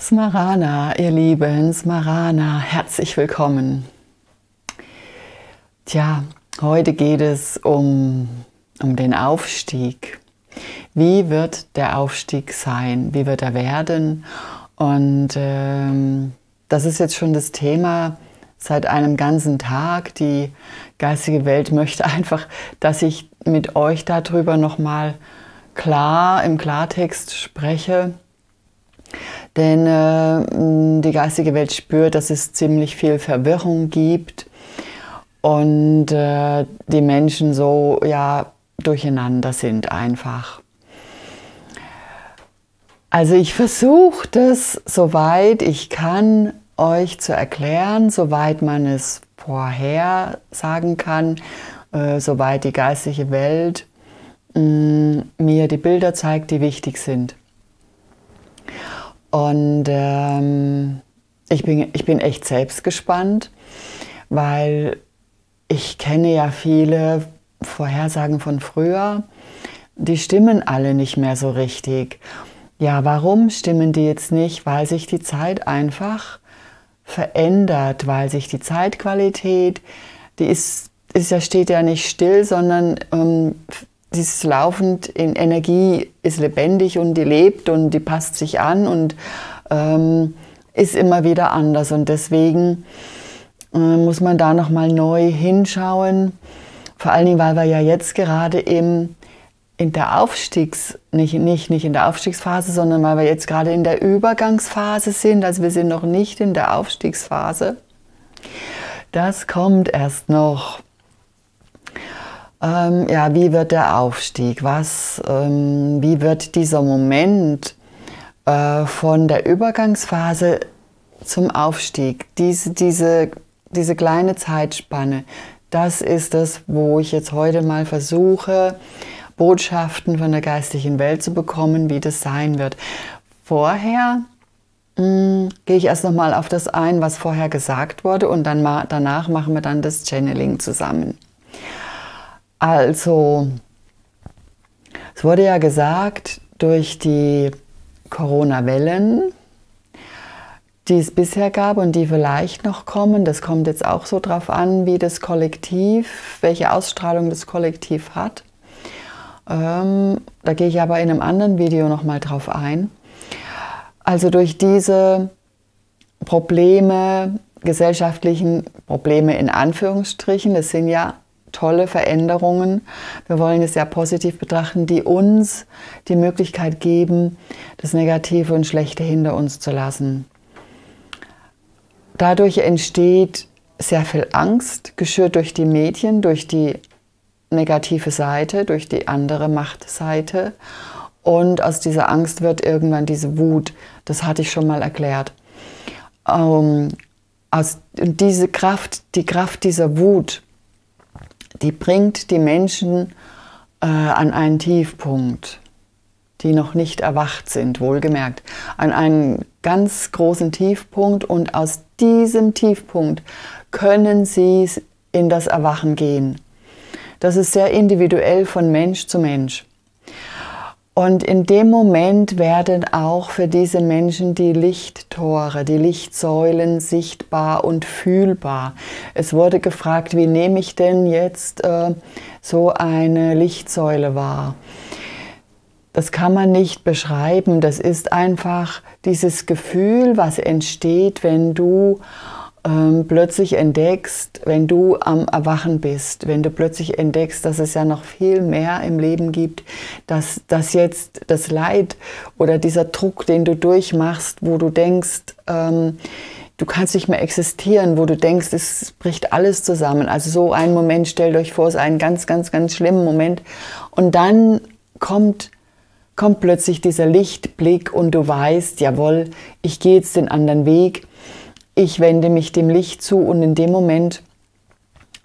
Smarana, ihr Lieben, Smarana, herzlich willkommen. Tja, heute geht es um, um den Aufstieg. Wie wird der Aufstieg sein? Wie wird er werden? Und ähm, das ist jetzt schon das Thema seit einem ganzen Tag. Die geistige Welt möchte einfach, dass ich mit euch darüber nochmal klar im Klartext spreche denn äh, die geistige Welt spürt, dass es ziemlich viel Verwirrung gibt und äh, die Menschen so ja durcheinander sind einfach. Also ich versuche das, soweit ich kann, euch zu erklären, soweit man es vorher sagen kann, äh, soweit die geistige Welt mh, mir die Bilder zeigt, die wichtig sind. Und ähm, ich, bin, ich bin echt selbst gespannt, weil ich kenne ja viele Vorhersagen von früher, die stimmen alle nicht mehr so richtig. Ja, warum stimmen die jetzt nicht? Weil sich die Zeit einfach verändert, weil sich die Zeitqualität, die ist, ist ja, steht ja nicht still, sondern ähm, die ist laufend in Energie, ist lebendig und die lebt und die passt sich an und ähm, ist immer wieder anders. Und deswegen äh, muss man da nochmal neu hinschauen. Vor allen Dingen, weil wir ja jetzt gerade eben in der Aufstiegs, nicht, nicht, nicht in der Aufstiegsphase, sondern weil wir jetzt gerade in der Übergangsphase sind. Also wir sind noch nicht in der Aufstiegsphase. Das kommt erst noch. Ähm, ja, wie wird der Aufstieg? Was, ähm, wie wird dieser Moment äh, von der Übergangsphase zum Aufstieg, diese, diese, diese kleine Zeitspanne, das ist es, wo ich jetzt heute mal versuche, Botschaften von der geistlichen Welt zu bekommen, wie das sein wird. Vorher hm, gehe ich erst nochmal auf das ein, was vorher gesagt wurde und dann ma danach machen wir dann das Channeling zusammen. Also, es wurde ja gesagt, durch die Corona-Wellen, die es bisher gab und die vielleicht noch kommen, das kommt jetzt auch so drauf an, wie das Kollektiv, welche Ausstrahlung das Kollektiv hat. Ähm, da gehe ich aber in einem anderen Video nochmal drauf ein. Also durch diese Probleme, gesellschaftlichen Probleme in Anführungsstrichen, das sind ja tolle Veränderungen. Wir wollen es ja positiv betrachten, die uns die Möglichkeit geben, das Negative und Schlechte hinter uns zu lassen. Dadurch entsteht sehr viel Angst, geschürt durch die Medien, durch die negative Seite, durch die andere Machtseite. Und aus dieser Angst wird irgendwann diese Wut. Das hatte ich schon mal erklärt. Ähm, aus, diese Kraft, die Kraft dieser Wut, die bringt die Menschen äh, an einen Tiefpunkt, die noch nicht erwacht sind, wohlgemerkt, an einen ganz großen Tiefpunkt und aus diesem Tiefpunkt können sie in das Erwachen gehen. Das ist sehr individuell von Mensch zu Mensch. Und in dem Moment werden auch für diese Menschen die Lichttore, die Lichtsäulen sichtbar und fühlbar. Es wurde gefragt, wie nehme ich denn jetzt äh, so eine Lichtsäule wahr? Das kann man nicht beschreiben, das ist einfach dieses Gefühl, was entsteht, wenn du ähm, plötzlich entdeckst, wenn du am Erwachen bist, wenn du plötzlich entdeckst, dass es ja noch viel mehr im Leben gibt, dass, dass jetzt das Leid oder dieser Druck, den du durchmachst, wo du denkst, ähm, du kannst nicht mehr existieren, wo du denkst, es bricht alles zusammen. Also so ein Moment, stellt euch vor, ist ein ganz, ganz, ganz schlimmer Moment. Und dann kommt kommt plötzlich dieser Lichtblick und du weißt, jawohl, ich gehe jetzt den anderen Weg ich wende mich dem Licht zu und in dem Moment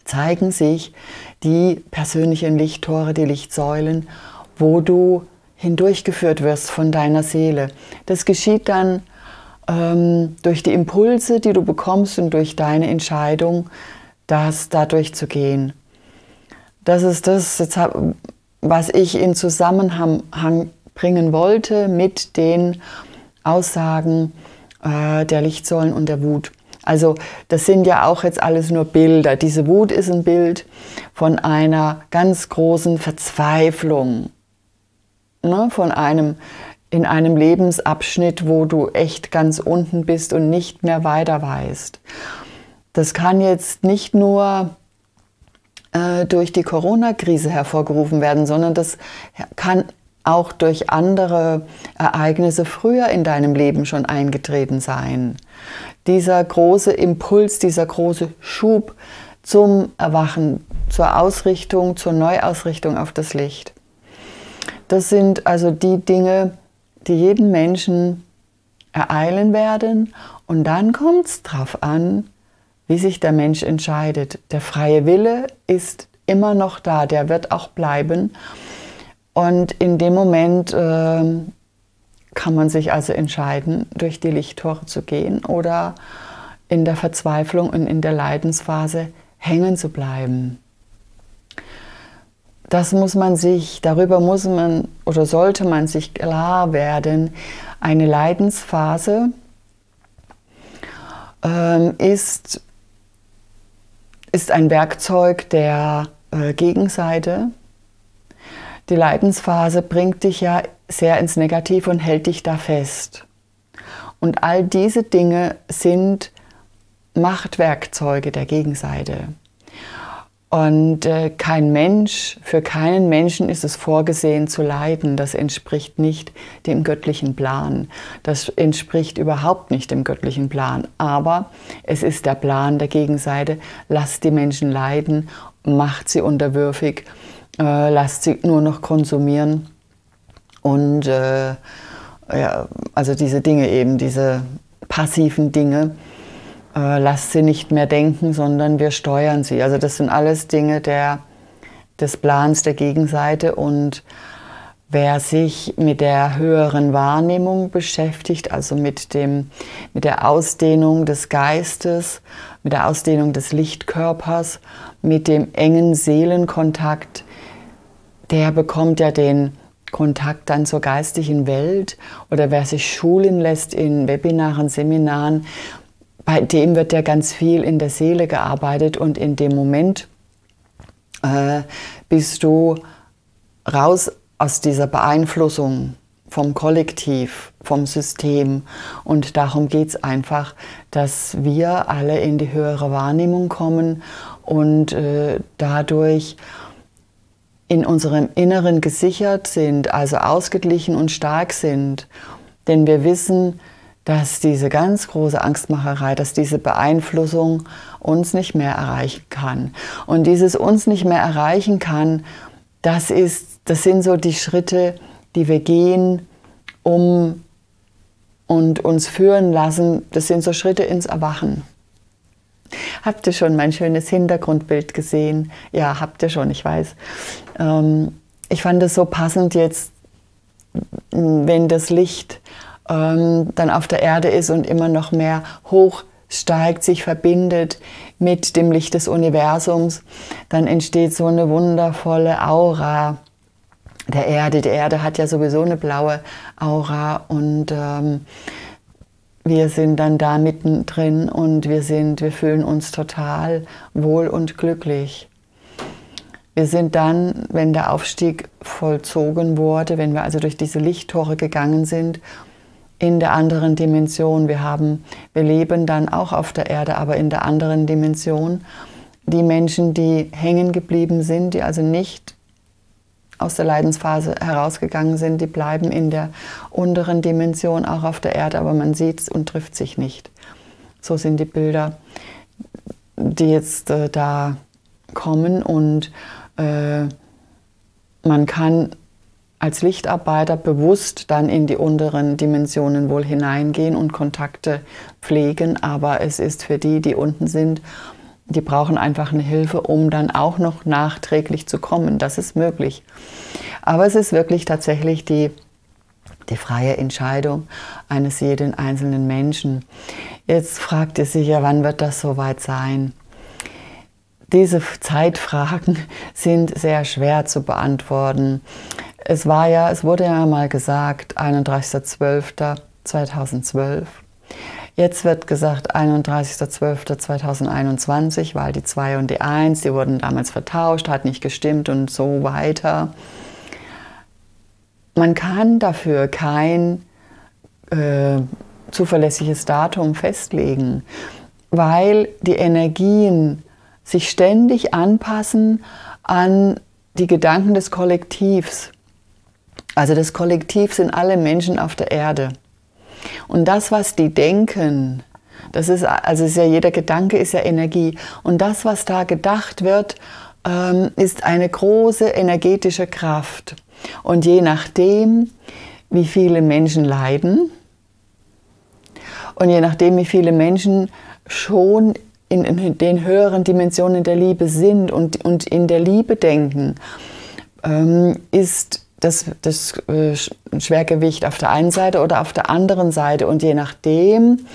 zeigen sich die persönlichen Lichttore, die Lichtsäulen, wo du hindurchgeführt wirst von deiner Seele. Das geschieht dann ähm, durch die Impulse, die du bekommst und durch deine Entscheidung, das da durchzugehen. Das ist das, was ich in Zusammenhang bringen wollte mit den Aussagen äh, der Lichtsäulen und der Wut. Also das sind ja auch jetzt alles nur Bilder. Diese Wut ist ein Bild von einer ganz großen Verzweiflung, ne? von einem in einem Lebensabschnitt, wo du echt ganz unten bist und nicht mehr weiter weißt. Das kann jetzt nicht nur äh, durch die Corona-Krise hervorgerufen werden, sondern das kann auch durch andere Ereignisse früher in deinem Leben schon eingetreten sein. Dieser große Impuls, dieser große Schub zum Erwachen, zur Ausrichtung, zur Neuausrichtung auf das Licht. Das sind also die Dinge, die jeden Menschen ereilen werden. Und dann kommt es darauf an, wie sich der Mensch entscheidet. Der freie Wille ist immer noch da, der wird auch bleiben. Und in dem Moment äh, kann man sich also entscheiden, durch die Lichttore zu gehen oder in der Verzweiflung und in der Leidensphase hängen zu bleiben. Das muss man sich, darüber muss man oder sollte man sich klar werden. Eine Leidensphase ähm, ist ist ein Werkzeug der äh, Gegenseite. Die Leidensphase bringt dich ja sehr ins Negativ und hält dich da fest. Und all diese Dinge sind Machtwerkzeuge der Gegenseite. Und äh, kein Mensch, für keinen Menschen ist es vorgesehen zu leiden. Das entspricht nicht dem göttlichen Plan. Das entspricht überhaupt nicht dem göttlichen Plan. Aber es ist der Plan der Gegenseite. Lasst die Menschen leiden, macht sie unterwürfig, äh, lasst sie nur noch konsumieren. Und äh, ja, also diese Dinge eben, diese passiven Dinge äh, lasst sie nicht mehr denken, sondern wir steuern sie. Also das sind alles Dinge der, des Plans der Gegenseite und wer sich mit der höheren Wahrnehmung beschäftigt, also mit, dem, mit der Ausdehnung des Geistes, mit der Ausdehnung des Lichtkörpers, mit dem engen Seelenkontakt, der bekommt ja den Kontakt dann zur geistigen Welt oder wer sich schulen lässt in Webinaren, Seminaren, bei dem wird ja ganz viel in der Seele gearbeitet und in dem Moment äh, bist du raus aus dieser Beeinflussung vom Kollektiv, vom System. Und darum geht es einfach, dass wir alle in die höhere Wahrnehmung kommen und äh, dadurch in unserem Inneren gesichert sind, also ausgeglichen und stark sind. Denn wir wissen, dass diese ganz große Angstmacherei, dass diese Beeinflussung uns nicht mehr erreichen kann. Und dieses uns nicht mehr erreichen kann, das, ist, das sind so die Schritte, die wir gehen, um und uns führen lassen. Das sind so Schritte ins Erwachen. Habt ihr schon mein schönes Hintergrundbild gesehen? Ja, habt ihr schon, ich weiß. Ähm, ich fand es so passend jetzt, wenn das Licht ähm, dann auf der Erde ist und immer noch mehr hochsteigt, sich verbindet mit dem Licht des Universums, dann entsteht so eine wundervolle Aura der Erde. Die Erde hat ja sowieso eine blaue Aura und ähm, wir sind dann da mittendrin und wir sind, wir fühlen uns total wohl und glücklich. Wir sind dann, wenn der Aufstieg vollzogen wurde, wenn wir also durch diese Lichttore gegangen sind in der anderen Dimension. Wir, haben, wir leben dann auch auf der Erde, aber in der anderen Dimension. Die Menschen, die hängen geblieben sind, die also nicht aus der Leidensphase herausgegangen sind, die bleiben in der unteren Dimension auch auf der Erde, aber man sieht es und trifft sich nicht. So sind die Bilder, die jetzt äh, da kommen und äh, man kann als Lichtarbeiter bewusst dann in die unteren Dimensionen wohl hineingehen und Kontakte pflegen, aber es ist für die, die unten sind, die brauchen einfach eine Hilfe, um dann auch noch nachträglich zu kommen. Das ist möglich. Aber es ist wirklich tatsächlich die, die freie Entscheidung eines jeden einzelnen Menschen. Jetzt fragt ihr sich ja, wann wird das soweit sein? Diese Zeitfragen sind sehr schwer zu beantworten. Es war ja, es wurde ja mal gesagt, 31.12.2012. Jetzt wird gesagt 31.12.2021, weil die 2 und die 1, die wurden damals vertauscht, hat nicht gestimmt und so weiter. Man kann dafür kein äh, zuverlässiges Datum festlegen, weil die Energien sich ständig anpassen an die Gedanken des Kollektivs. Also das Kollektiv sind alle Menschen auf der Erde. Und das, was die denken, das ist, also ist ja jeder Gedanke ist ja Energie. Und das, was da gedacht wird, ähm, ist eine große energetische Kraft. Und je nachdem, wie viele Menschen leiden und je nachdem, wie viele Menschen schon in, in den höheren Dimensionen der Liebe sind und, und in der Liebe denken, ähm, ist das, das äh, Schwergewicht auf der einen Seite oder auf der anderen Seite. Und je nachdem,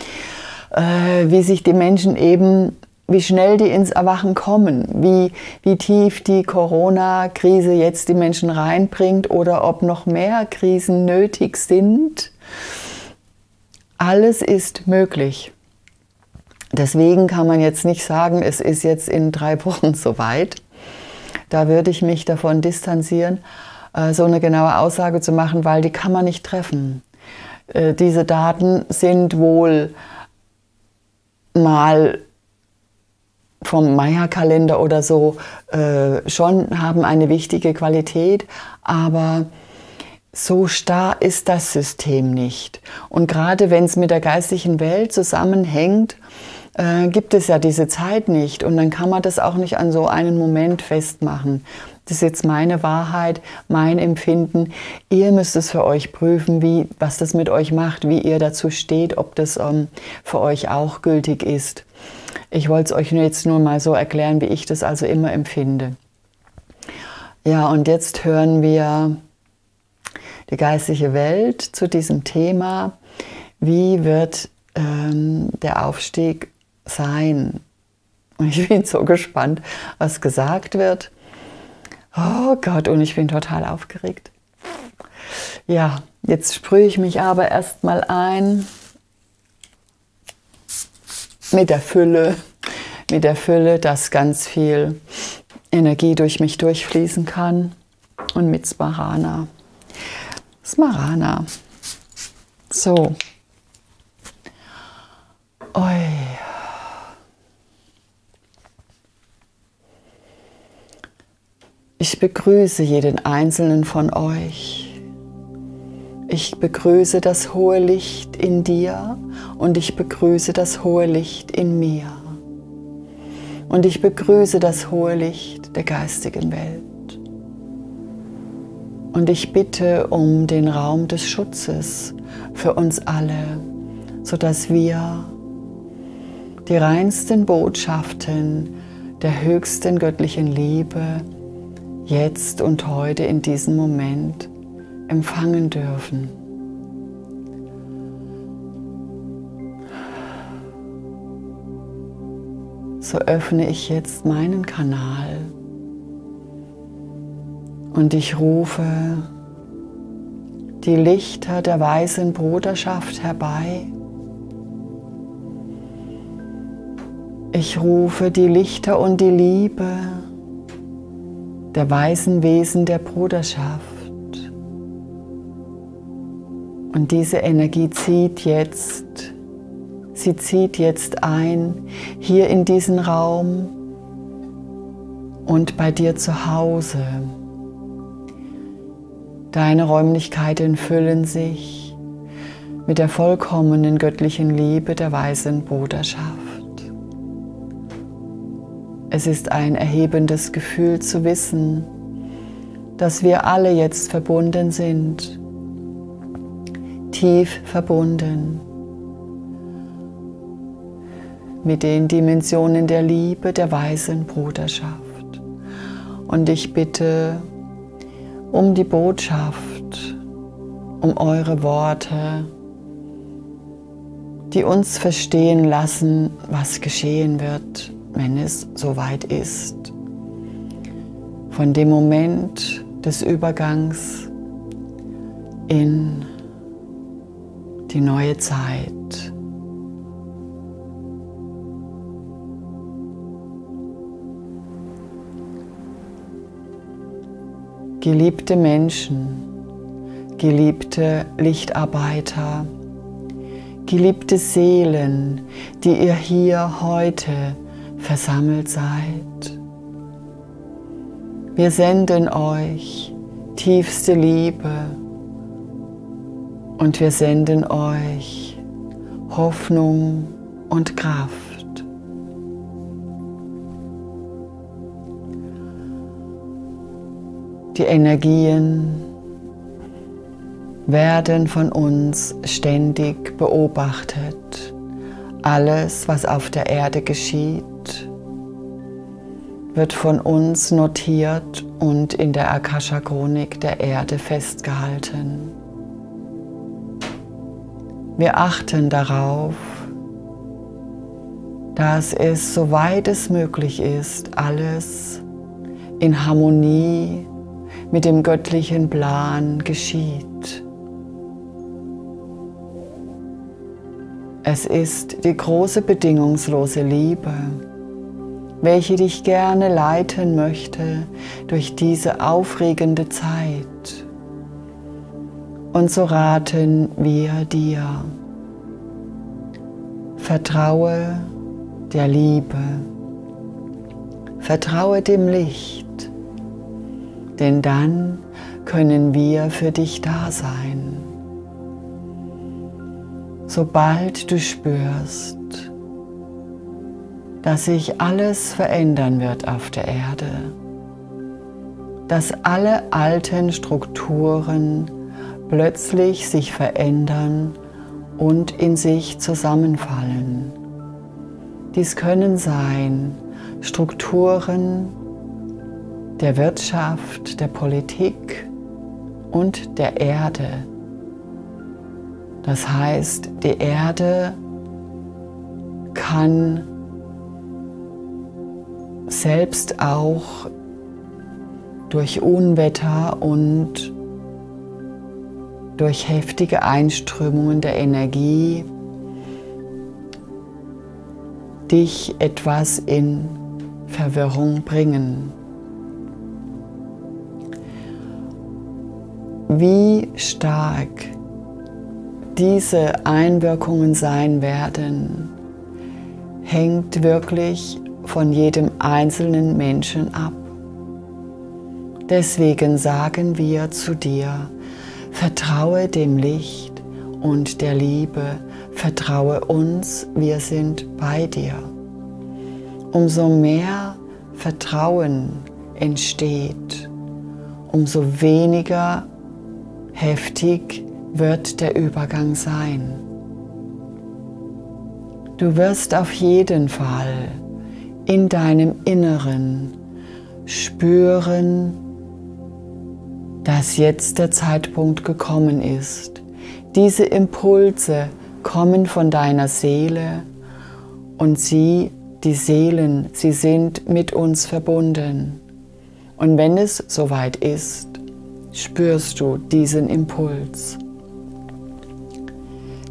äh, wie sich die Menschen eben, wie schnell die ins Erwachen kommen, wie, wie tief die Corona-Krise jetzt die Menschen reinbringt oder ob noch mehr Krisen nötig sind, alles ist möglich. Deswegen kann man jetzt nicht sagen, es ist jetzt in drei Wochen soweit. Da würde ich mich davon distanzieren. Äh, so eine genaue Aussage zu machen, weil die kann man nicht treffen. Äh, diese Daten sind wohl mal vom Maya-Kalender oder so äh, schon haben eine wichtige Qualität, aber so starr ist das System nicht. Und gerade wenn es mit der geistigen Welt zusammenhängt, äh, gibt es ja diese Zeit nicht. Und dann kann man das auch nicht an so einen Moment festmachen. Das ist jetzt meine Wahrheit, mein Empfinden. Ihr müsst es für euch prüfen, wie, was das mit euch macht, wie ihr dazu steht, ob das ähm, für euch auch gültig ist. Ich wollte es euch jetzt nur mal so erklären, wie ich das also immer empfinde. Ja, und jetzt hören wir die geistliche Welt zu diesem Thema. Wie wird ähm, der Aufstieg sein? Und ich bin so gespannt, was gesagt wird. Oh Gott, und ich bin total aufgeregt. Ja, jetzt sprühe ich mich aber erstmal ein mit der Fülle, mit der Fülle, dass ganz viel Energie durch mich durchfließen kann und mit Smarana. Smarana. So. Oi. Ich begrüße jeden einzelnen von euch. Ich begrüße das hohe Licht in dir und ich begrüße das hohe Licht in mir. Und ich begrüße das hohe Licht der geistigen Welt. Und ich bitte um den Raum des Schutzes für uns alle, sodass wir die reinsten Botschaften der höchsten göttlichen Liebe jetzt und heute in diesem Moment empfangen dürfen. So öffne ich jetzt meinen Kanal und ich rufe die Lichter der weißen Bruderschaft herbei. Ich rufe die Lichter und die Liebe der weisen Wesen der Bruderschaft. Und diese Energie zieht jetzt, sie zieht jetzt ein, hier in diesen Raum und bei dir zu Hause. Deine Räumlichkeiten füllen sich mit der vollkommenen göttlichen Liebe der weisen Bruderschaft. Es ist ein erhebendes Gefühl zu wissen, dass wir alle jetzt verbunden sind, tief verbunden mit den Dimensionen der Liebe der weisen Bruderschaft. Und ich bitte um die Botschaft, um eure Worte, die uns verstehen lassen, was geschehen wird wenn es soweit ist. Von dem Moment des Übergangs in die neue Zeit. Geliebte Menschen, geliebte Lichtarbeiter, geliebte Seelen, die ihr hier heute versammelt seid. Wir senden euch tiefste Liebe und wir senden euch Hoffnung und Kraft. Die Energien werden von uns ständig beobachtet. Alles, was auf der Erde geschieht, wird von uns notiert und in der Akasha-Chronik der Erde festgehalten. Wir achten darauf, dass es, soweit es möglich ist, alles in Harmonie mit dem göttlichen Plan geschieht. Es ist die große bedingungslose Liebe, welche dich gerne leiten möchte durch diese aufregende Zeit. Und so raten wir dir, vertraue der Liebe, vertraue dem Licht, denn dann können wir für dich da sein. Sobald du spürst, dass sich alles verändern wird auf der Erde, dass alle alten Strukturen plötzlich sich verändern und in sich zusammenfallen. Dies können sein Strukturen der Wirtschaft, der Politik und der Erde. Das heißt, die Erde kann selbst auch durch Unwetter und durch heftige Einströmungen der Energie dich etwas in Verwirrung bringen. Wie stark diese Einwirkungen sein werden, hängt wirklich von jedem einzelnen Menschen ab. Deswegen sagen wir zu dir, vertraue dem Licht und der Liebe, vertraue uns, wir sind bei dir. Umso mehr Vertrauen entsteht, umso weniger heftig wird der Übergang sein. Du wirst auf jeden Fall in deinem Inneren spüren, dass jetzt der Zeitpunkt gekommen ist. Diese Impulse kommen von deiner Seele und sie, die Seelen, sie sind mit uns verbunden. Und wenn es soweit ist, spürst du diesen Impuls.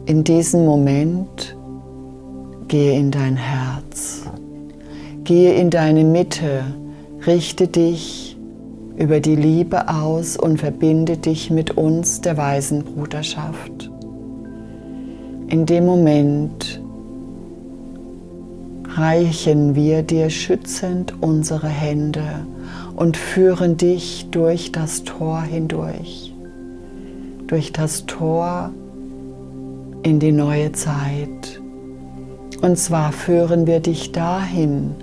In diesem Moment gehe in dein Herz. Gehe in deine Mitte, richte dich über die Liebe aus und verbinde dich mit uns, der weisen Bruderschaft. In dem Moment reichen wir dir schützend unsere Hände und führen dich durch das Tor hindurch, durch das Tor in die neue Zeit. Und zwar führen wir dich dahin,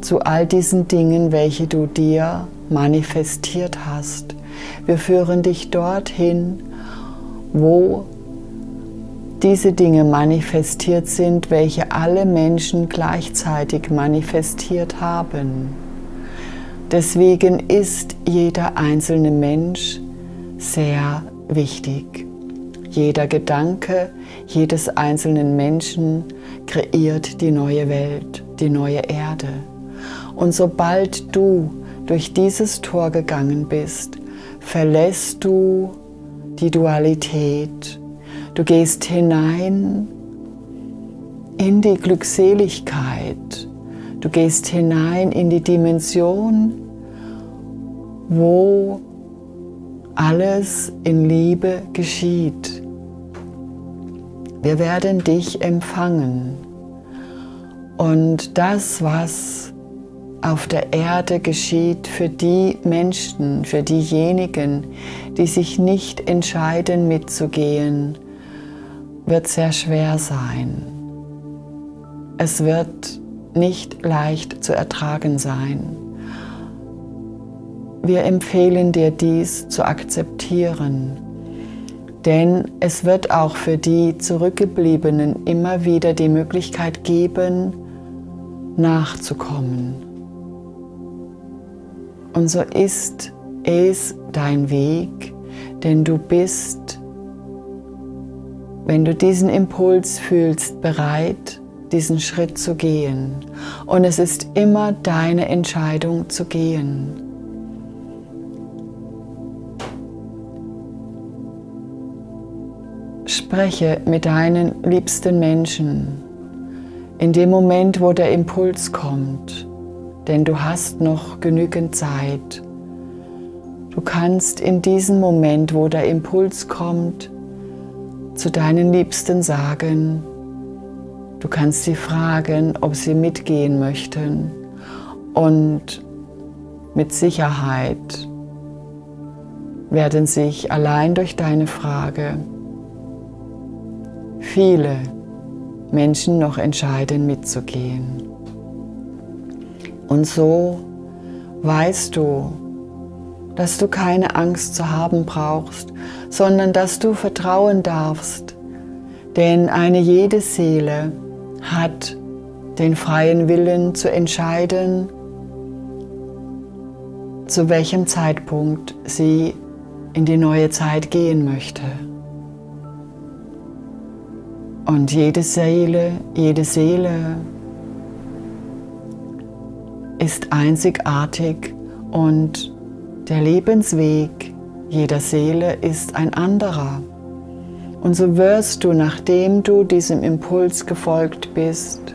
zu all diesen Dingen, welche du dir manifestiert hast. Wir führen dich dorthin, wo diese Dinge manifestiert sind, welche alle Menschen gleichzeitig manifestiert haben. Deswegen ist jeder einzelne Mensch sehr wichtig. Jeder Gedanke jedes einzelnen Menschen kreiert die neue Welt, die neue Erde. Und sobald du durch dieses Tor gegangen bist, verlässt du die Dualität. Du gehst hinein in die Glückseligkeit. Du gehst hinein in die Dimension, wo alles in Liebe geschieht. Wir werden dich empfangen und das, was auf der Erde geschieht für die Menschen, für diejenigen, die sich nicht entscheiden mitzugehen, wird sehr schwer sein. Es wird nicht leicht zu ertragen sein. Wir empfehlen dir dies zu akzeptieren, denn es wird auch für die Zurückgebliebenen immer wieder die Möglichkeit geben, nachzukommen. Und so ist es dein Weg, denn du bist, wenn du diesen Impuls fühlst, bereit, diesen Schritt zu gehen. Und es ist immer deine Entscheidung zu gehen. Spreche mit deinen liebsten Menschen in dem Moment, wo der Impuls kommt, denn du hast noch genügend Zeit. Du kannst in diesem Moment, wo der Impuls kommt, zu deinen Liebsten sagen, du kannst sie fragen, ob sie mitgehen möchten und mit Sicherheit werden sich allein durch deine Frage viele Menschen noch entscheiden mitzugehen. Und so weißt du, dass du keine Angst zu haben brauchst, sondern dass du vertrauen darfst, denn eine jede Seele hat den freien Willen zu entscheiden, zu welchem Zeitpunkt sie in die neue Zeit gehen möchte. Und jede Seele, jede Seele ist einzigartig und der Lebensweg jeder Seele ist ein anderer. Und so wirst du, nachdem du diesem Impuls gefolgt bist,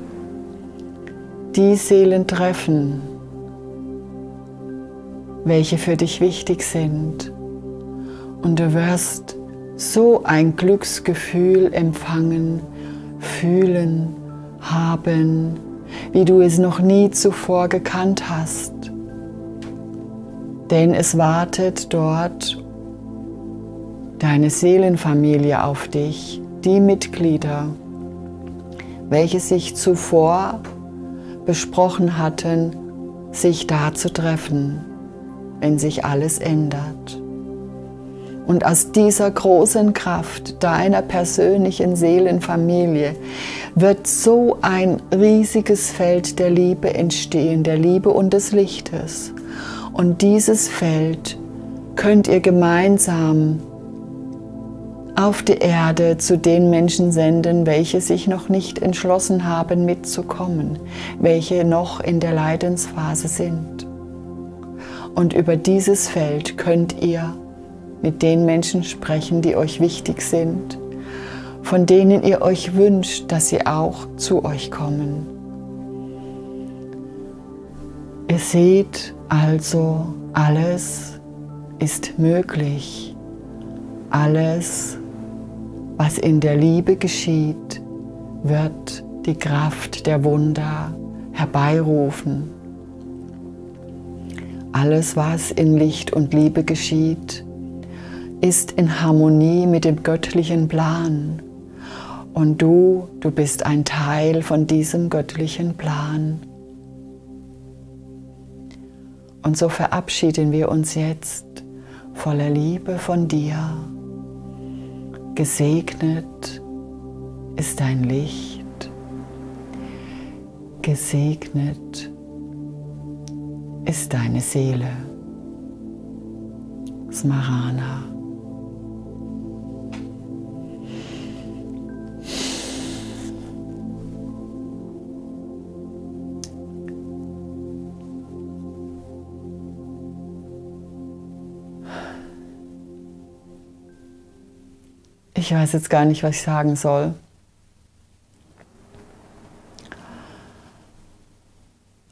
die Seelen treffen, welche für dich wichtig sind. Und du wirst so ein Glücksgefühl empfangen, fühlen, haben, wie du es noch nie zuvor gekannt hast. Denn es wartet dort deine Seelenfamilie auf dich, die Mitglieder, welche sich zuvor besprochen hatten, sich da zu treffen, wenn sich alles ändert. Und aus dieser großen Kraft deiner persönlichen Seelenfamilie wird so ein riesiges Feld der Liebe entstehen, der Liebe und des Lichtes. Und dieses Feld könnt ihr gemeinsam auf die Erde zu den Menschen senden, welche sich noch nicht entschlossen haben mitzukommen, welche noch in der Leidensphase sind. Und über dieses Feld könnt ihr mit den Menschen sprechen, die euch wichtig sind, von denen ihr euch wünscht, dass sie auch zu euch kommen. Ihr seht also, alles ist möglich. Alles, was in der Liebe geschieht, wird die Kraft der Wunder herbeirufen. Alles, was in Licht und Liebe geschieht, ist in Harmonie mit dem göttlichen Plan. Und du, du bist ein Teil von diesem göttlichen Plan. Und so verabschieden wir uns jetzt voller Liebe von dir. Gesegnet ist dein Licht. Gesegnet ist deine Seele. Smarana. Ich weiß jetzt gar nicht, was ich sagen soll.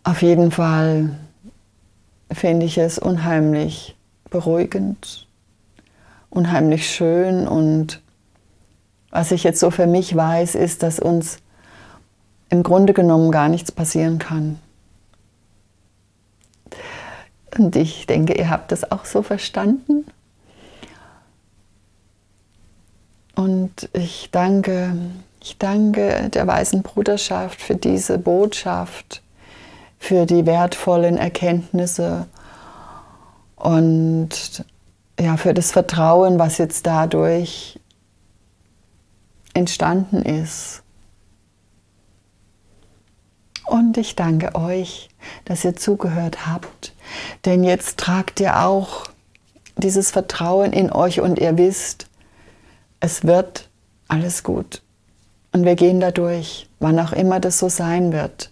Auf jeden Fall finde ich es unheimlich beruhigend, unheimlich schön und was ich jetzt so für mich weiß, ist, dass uns im Grunde genommen gar nichts passieren kann. Und ich denke, ihr habt das auch so verstanden. Und ich danke, ich danke der Weißen Bruderschaft für diese Botschaft, für die wertvollen Erkenntnisse und ja, für das Vertrauen, was jetzt dadurch entstanden ist. Und ich danke euch, dass ihr zugehört habt, denn jetzt tragt ihr auch dieses Vertrauen in euch und ihr wisst, es wird alles gut. Und wir gehen da durch, wann auch immer das so sein wird.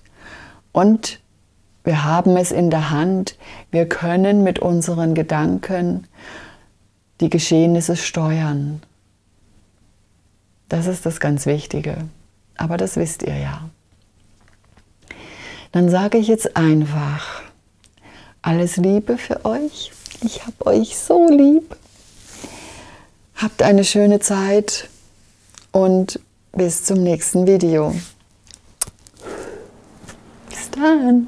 Und wir haben es in der Hand, wir können mit unseren Gedanken die Geschehnisse steuern. Das ist das ganz Wichtige. Aber das wisst ihr ja. Dann sage ich jetzt einfach, alles Liebe für euch. Ich habe euch so lieb. Habt eine schöne Zeit und bis zum nächsten Video. Bis dann.